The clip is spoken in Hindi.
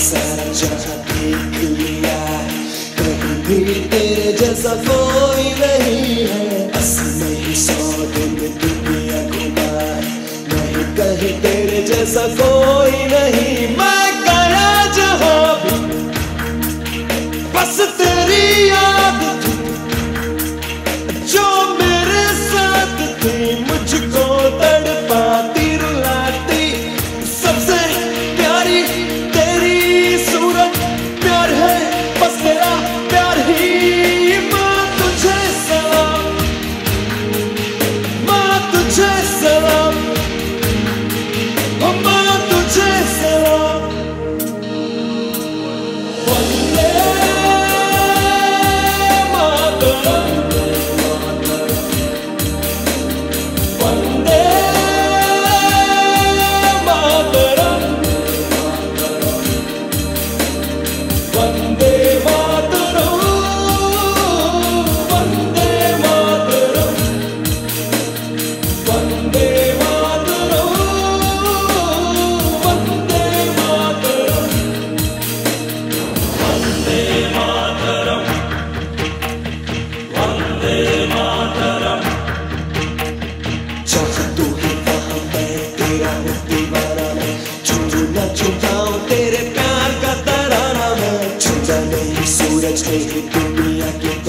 सारा जहाँ देख लिया कहीं भी तेरे जैसा कोई नहीं है। बस नहीं सौ दिन दुनिया घुमा नहीं कहीं तेरे जैसा कोई नहीं। मैं गया जहाँ भी। बस तेरी याद Take it, give me, I